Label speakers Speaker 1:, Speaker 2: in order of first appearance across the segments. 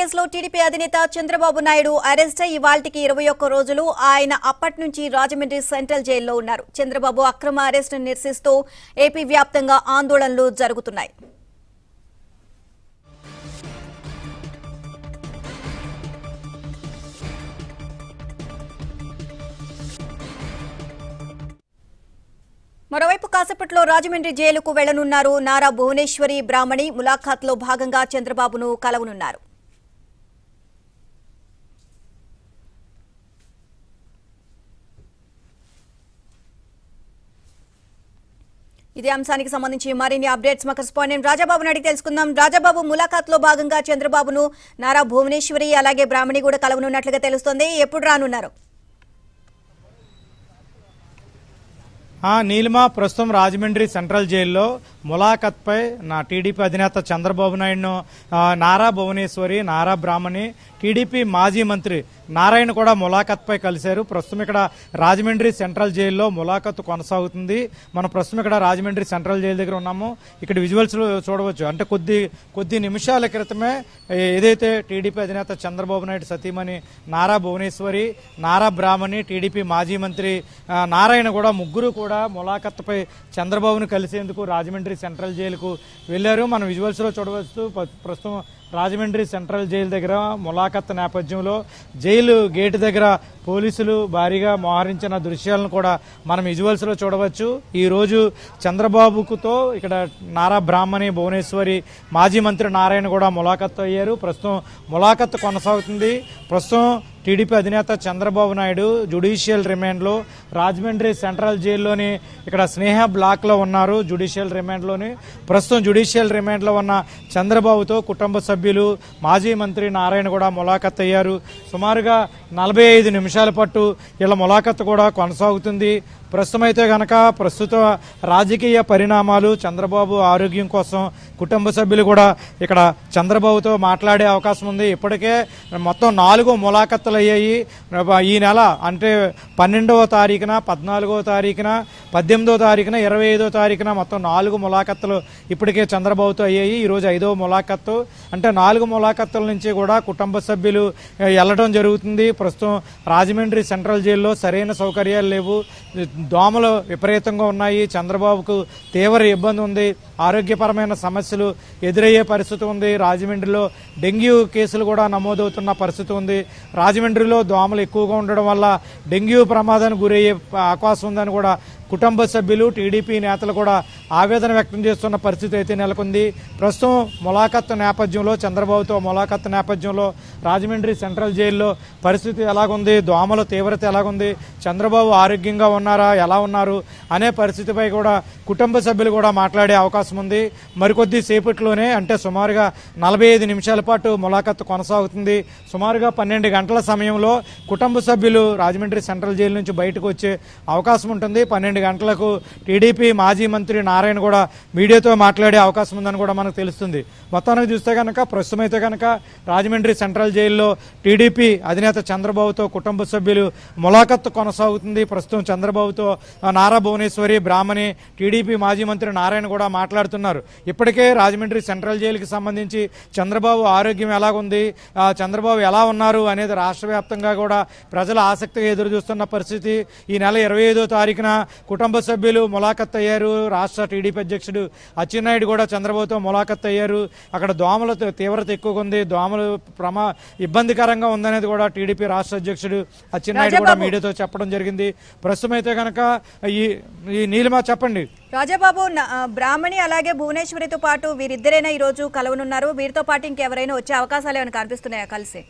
Speaker 1: కేసులో టీడీపీ అధినేత చంద్రబాబు నాయుడు అరెస్ట్ అయ్యి ఇవాళ్టికి ఇరవై ఒక్క రోజులు ఆయన అప్పటి నుంచి రాజమండ్రి సెంట్రల్ జైల్లో ఉన్నారు. చంద్రబాబు అక్రమ అరెస్ట్ నిరసిస్తూ ఏపీ వ్యాప్తంగా ఆందోళనలు జరుగుతున్నాయి. మరోవైపు కాసేపట్లో రాజమండ్రి జైలుకు వెళ్ళనున్నారు నారా భువనేశ్వరి బ్రాహ్మణి. ములాఖాత్లో భాగంగా చంద్రబాబును కలవనున్నారు. ఇదే అంశానికి సంబంధించి మరిన్ని అప్డేట్స్ మా కరెస్పాండెంట్ రాజాబాబు అడిగి తెలుసుకుందాం. రాజాబాబు ములాఖాత్లో భాగంగా చంద్రబాబును నారా భువనేశ్వరి అలాగే బ్రాహ్మణి కూడా కలవనున్నట్లుగా తెలుస్తోంది. ఎప్పుడు రానున్నారు?
Speaker 2: నీలిమా నీలిమ ప్రస్తుతం రాజమండ్రి సెంట్రల్ జైల్లో ములాఖత్పై నా టీడీపీ అధినేత చంద్రబాబు నాయుడును నారా భువనేశ్వరి నారా బ్రాహ్మణి టీడీపీ మాజీ మంత్రి నారాయణ కూడా ములాఖత్పై కలిశారు. ప్రస్తుతం ఇక్కడ రాజమండ్రి సెంట్రల్ జైల్లో ములాఖత్ కొనసాగుతుంది. మనం ప్రస్తుతం ఇక్కడ రాజమండ్రి సెంట్రల్ జైలు దగ్గర ఉన్నాము. ఇక్కడ విజువల్స్ చూడవచ్చు. అంటే కొద్ది కొద్ది నిమిషాల క్రితమే ఏదైతే టీడీపీ అధినేత చంద్రబాబు నాయుడు సతీమణి నారా భువనేశ్వరి నారా బ్రాహ్మణి టీడీపీ మాజీ మంత్రి నారాయణ కూడా ముగ్గురు కూడా ములాఖత్పై చంద్రబాబును కలిసేందుకు రాజమండ్రి సెంట్రల్ జైలుకు వెళ్ళారు మనం విజువల్స్లో చూడవచ్చు. ప్ర- ప్రస్తుతం రాజమండ్రి సెంట్రల్ జైలు దగ్గర ములాఖత్ నేపథ్యంలో జైలు గేటు దగ్గర పోలీసులు భారీగా మోహరించిన దృశ్యాలను కూడా మనం విజువల్స్లో చూడవచ్చు. ఈ రోజు చంద్రబాబుకుతో ఇక్కడ నారా బ్రాహ్మణి భువనేశ్వరి మాజీ మంత్రి నారాయణ కూడా ములాఖత్ అయ్యారు. ప్రస్తుతం ములాఖత్ కొనసాగుతుంది. ప్రస్తుతం టీడీపీ అధినేత చంద్రబాబు నాయుడు జుడిషియల్ రిమాండ్లో రాజమండ్రి సెంట్రల్ జైల్లోని ఇక్కడ స్నేహ బ్లాక్లో ఉన్నారు. జుడిషియల్ రిమాండ్లోని ప్రస్తుతం జుడిషియల్ రిమాండ్లో ఉన్న చంద్రబాబుతో కుటుంబ సభ్యులు మాజీ మంత్రి నారాయణ కూడా ములాఖత్ అయ్యారు. సుమారుగా నలభై ఐదు నిమిషాల పాటు వీళ్ళ ములాఖత్ కూడా కొనసాగుతుంది. ప్రస్తుతం అయితే గనక ప్రస్తుత రాజకీయ పరిణామాలు చంద్రబాబు ఆరోగ్యం కోసం కుటుంబ సభ్యులు కూడా ఇక్కడ చంద్రబాబుతో మాట్లాడే అవకాశం ఉంది. ఇప్పటికే మొత్తం నాలుగు ములాఖత్తులు అయ్యాయి. ఈ నెల అంటే పన్నెండవ తారీఖున పద్నాలుగవ తారీఖున పద్దెనిమిదవ తారీఖున ఇరవై ఐదో తారీఖున మొత్తం నాలుగు ములాఖత్తులు ఇప్పటికే చంద్రబాబుతో అయ్యాయి. ఈరోజు ఐదవ ములాఖత్తు అంటే నాలుగు ములాఖత్తుల నుంచి కూడా కుటుంబ సభ్యులు వెళ్ళడం జరుగుతుంది. ప్రస్తుతం రాజమండ్రి సెంట్రల్ జైల్లో సరైన సౌకర్యాలు లేవు. దోమలు విపరీతంగా ఉన్నాయి. చంద్రబాబుకు తీవ్ర ఇబ్బంది ఉంది. ఆరోగ్యపరమైన సమస్యలు ఎదురయ్యే పరిస్థితి ఉంది. రాజమండ్రిలో డెంగ్యూ కేసులు కూడా నమోదవుతున్న పరిస్థితి ఉంది. రాజమండ్రిలో దోమలు ఎక్కువగా ఉండడం వల్ల డెంగ్యూ ప్రమాదానికి గురయ్యే అవకాశం ఉందని కూడా కుటుంబ సభ్యులు టీడీపీ నేతలు కూడా ఆవేదన వ్యక్తం చేస్తున్న పరిస్థితి అయితే నెలకొంది. ప్రస్తుతం ములాఖత్ నేపథ్యంలో చంద్రబాబుతో ములాఖత్ నేపథ్యంలో రాజమండ్రి సెంట్రల్ జైల్లో పరిస్థితి ఎలాగుంది? దోమల తీవ్రత ఎలాగుంది? చంద్రబాబు ఆరోగ్యంగా ఉన్నారా? ఎలా ఉన్నారు? అనే పరిస్థితిపై కూడా కుటుంబ సభ్యులు కూడా మాట్లాడే అవకాశం ఉంది. మరికొద్ది సేపట్లోనే అంటే సుమారుగా నలభై ఐదు నిమిషాల పాటు ములాఖత్ కొనసాగుతుంది. సుమారుగా పన్నెండు గంటల సమయంలో కుటుంబ సభ్యులు రాజమండ్రి సెంట్రల్ జైలు నుంచి బయటకు వచ్చే అవకాశం ఉంటుంది. పన్నెండు గంటలకు టీడీపీ మాజీ మంత్రి నారాయణ కూడా మీడియాతో మాట్లాడే అవకాశం ఉందని కూడా మనకు తెలుస్తుంది. మొత్తానికి చూస్తే కనుక ప్రస్తుతం అయితే కనుక రాజమండ్రి సెంట్రల్ జైల్లో టీడీపీ అధినేత చంద్రబాబుతో కుటుంబ సభ్యులు ములాఖత్తు కొనసాగుతుంది. ప్రస్తుతం చంద్రబాబుతో నారా భువనేశ్వరి బ్రాహ్మణి టీడీపీ మాజీ మంత్రి నారాయణ కూడా మాట్లాడుతున్నారు. ఇప్పటికే రాజమండ్రి సెంట్రల్ జైలుకి సంబంధించి చంద్రబాబు ఆరోగ్యం ఎలాగుంది చంద్రబాబు ఎలా ఉన్నారు అనేది రాష్ట్ర వ్యాప్తంగా కూడా ప్రజలు ఆసక్తిగా ఎదురు చూస్తున్న పరిస్థితి. ఈ నెల ఇరవై ఐదో తారీఖున కుటుంబ సభ్యులు ములాఖత్ అయ్యారు. రాష్ట్ర టీడీపీ అధ్యక్షుడు అచ్చెన్నాయుడు కూడా చంద్రబాబుతో ములాఖత్ అయ్యారు. అక్కడ దోమల తీవ్రత ఎక్కువగా ఉంది. దోమలు ప్రమా ఇబ్బందికరంగా ఉందనేది కూడా టీడీపీ రాష్ట్ర అధ్యక్షుడు అచ్చెన్నాయుడు కూడా. మీడియాతో చెప్పడం జరిగింది. ప్రస్తుతం అయితే కనుక ఈ ఈ నీలిమా చెప్పండి.
Speaker 1: రాజాబాబు బ్రాహ్మణి అలాగే భువనేశ్వరితో పాటు వీరిద్దరైనా ఈ రోజు కలవనున్నారు. వీరితో పాటు ఇంకెవరైనా వచ్చే అవకాశాలు ఏమైనా కనిపిస్తున్నాయా కలిసి?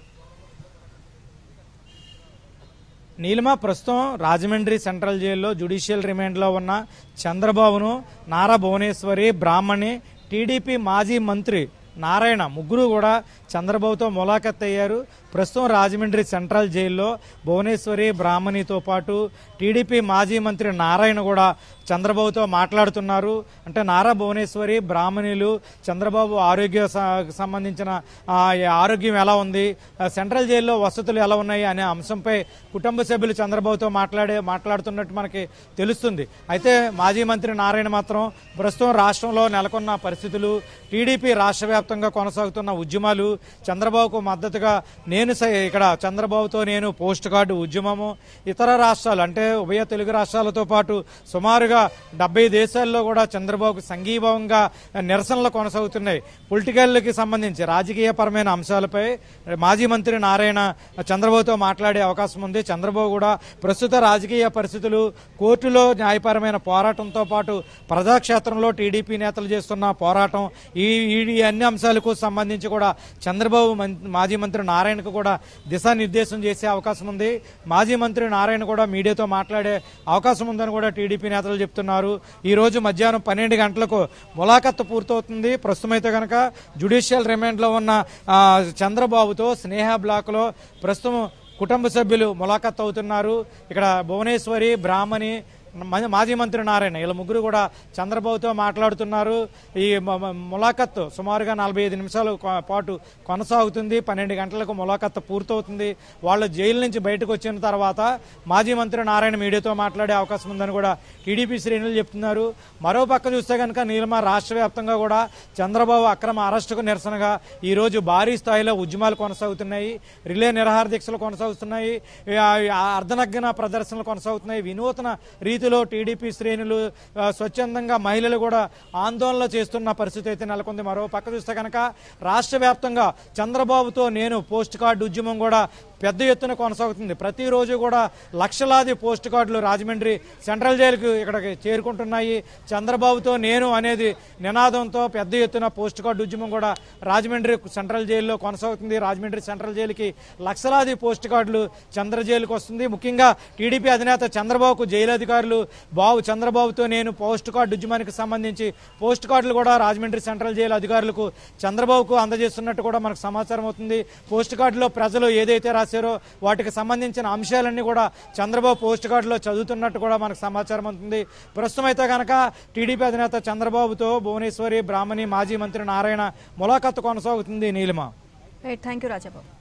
Speaker 2: నీలిమ ప్రస్తుతం రాజమండ్రి సెంట్రల్ జైల్లో జ్యుడిషియల్ రిమాండ్లో ఉన్న చంద్రబాబును నారా భువనేశ్వరి బ్రాహ్మణి టీడీపీ మాజీ మంత్రి నారాయణ ముగ్గురు కూడా చంద్రబాబుతో ములాఖత్ అయ్యారు. ప్రస్తుతం రాజమండ్రి సెంట్రల్ జైల్లో భువనేశ్వరి బ్రాహ్మణితో పాటు టీడీపీ మాజీ మంత్రి నారాయణ కూడా చంద్రబాబుతో మాట్లాడుతున్నారు. అంటే నారా భువనేశ్వరి బ్రాహ్మణులు చంద్రబాబు ఆరోగ్య స- సంబంధించిన ఆరోగ్యం ఎలా ఉంది సెంట్రల్ జైల్లో వసతులు ఎలా ఉన్నాయి అనే అంశంపై కుటుంబ సభ్యులు చంద్రబాబుతో మాట్లాడే మాట్లాడుతున్నట్టు మనకి తెలుస్తుంది. అయితే మాజీ మంత్రి నారాయణ మాత్రం ప్రస్తుతం రాష్ట్రంలో నెలకొన్న పరిస్థితులు టీడీపీ రాష్ట్ర వ్యాప్తంగా కొనసాగుతున్న ఉద్యమాలు చంద్రబాబుకు మద్దతుగా నేను ఇక్కడ చంద్రబాబుతో నేను పోస్ట్ కార్డు ఉద్యమము ఇతర రాష్ట్రాలు అంటే ఉభయ తెలుగు రాష్ట్రాలతో పాటు సుమారుగా డెబ్బై దేశాల్లో కూడా చంద్రబాబుకు సంఘీభావంగా నిరసనలు కొనసాగుతున్నాయి. పొలిటికల్కి సంబంధించి రాజకీయపరమైన అంశాలపై మాజీ మంత్రి నారాయణ చంద్రబాబుతో మాట్లాడే అవకాశం ఉంది. చంద్రబాబు కూడా ప్రస్తుత రాజకీయ పరిస్థితులు కోర్టులో న్యాయపరమైన పోరాటంతో పాటు ప్రజాక్షేత్రంలో టీడీపీ నేతలు చేస్తున్న పోరాటం ఈ ఈ అన్ని అంశాలకు సంబంధించి కూడా చంద్రబాబు మాజీ మంత్రి నారాయణకు కూడా దిశానిర్దేశం చేసే అవకాశం ఉంది. మాజీ మంత్రి నారాయణ కూడా మీడియాతో మాట్లాడే అవకాశం ఉందని కూడా టీడీపీ నేతలు చెప్తున్నారు. ఈ రోజు మధ్యాహ్నం పన్నెండు గంటలకు ములాఖత్తు పూర్తవుతుంది. ప్రస్తుతం అయితే కనుక జ్యుడిషియల్ రిమాండ్లో ఉన్న చంద్రబాబుతో స్నేహ బ్లాక్లో ప్రస్తుతం కుటుంబ సభ్యులు ములాఖత్ అవుతున్నారు. ఇక్కడ భువనేశ్వరి బ్రాహ్మణి మాజీ మంత్రి నారాయణ వీళ్ళ ముగ్గురు కూడా చంద్రబాబుతో మాట్లాడుతున్నారు. ఈ ములాఖత్ సుమారుగా నలభై ఐదు నిమిషాల పాటు కొనసాగుతుంది. పన్నెండు గంటలకు ములాఖత్ పూర్తవుతుంది. వాళ్ళు జైలు నుంచి బయటకు వచ్చిన తర్వాత మాజీ మంత్రి నారాయణ మీడియాతో మాట్లాడే అవకాశం ఉందని కూడా టీడీపీ శ్రేణులు చెప్తున్నారు. మరో పక్క చూస్తే కనుక నీలమ రాష్ట్ర వ్యాప్తంగా కూడా చంద్రబాబు అక్రమ అరెస్టుకు నిరసనగా ఈ రోజు భారీ స్థాయిలో ఉద్యమాలు కొనసాగుతున్నాయి. రిలే నిరాహార దీక్షలు కొనసాగుతున్నాయి. అర్ధనగ్న ప్రదర్శనలు కొనసాగుతున్నాయి. వినూతన రీతిలో టీడీపీ శ్రేణులు స్వచ్ఛందంగా మహిళలు కూడా ఆందోళన చేస్తున్న పరిస్థితి అయితే నెలకొంది. మరో పక్క చూస్తే కనుక రాష్ట్ర వ్యాప్తంగా చంద్రబాబుతో నేను పోస్ట్ కార్డు ఉద్యమం కూడా పెద్ద ఎత్తున కొనసాగుతుంది. ప్రతిరోజు కూడా లక్షలాది పోస్ట్ కార్డులు రాజమండ్రి సెంట్రల్ జైలుకు ఇక్కడికి చేరుకుంటున్నాయి. చంద్రబాబుతో నేను అనేది నినాదంతో పెద్ద ఎత్తున పోస్ట్ కార్డు ఉద్యమం కూడా రాజమండ్రి సెంట్రల్ జైల్లో కొనసాగుతుంది. రాజమండ్రి సెంట్రల్ జైలుకి లక్షలాది పోస్ట్ కార్డులు చంద్ర జైలుకు వస్తుంది. ముఖ్యంగా టీడీపీ అధినేత చంద్రబాబుకు జైలు అధికారులు బాబు చంద్రబాబుతో నేను పోస్ట్ కార్డు ఉద్యమానికి సంబంధించి పోస్ట్ కార్డులు కూడా రాజమండ్రి సెంట్రల్ జైలు అధికారులకు చంద్రబాబుకు అందజేస్తున్నట్టు కూడా మనకు సమాచారం అవుతుంది. పోస్ట్ కార్డులో ప్రజలు ఏదైతే రాశారో వాటికి సంబంధించిన అంశాలన్నీ కూడా చంద్రబాబు పోస్ట్ కార్డులో చదువుతున్నట్టు కూడా మనకు సమాచారం అవుతుంది. ప్రస్తుతం అయితే కనుక టీడీపీ అధినేత చంద్రబాబుతో భువనేశ్వరి బ్రాహ్మణి మాజీ మంత్రి నారాయణ ములాఖత్తు కొనసాగుతుంది. నీలిమ.
Speaker 1: Thank you Rajababu.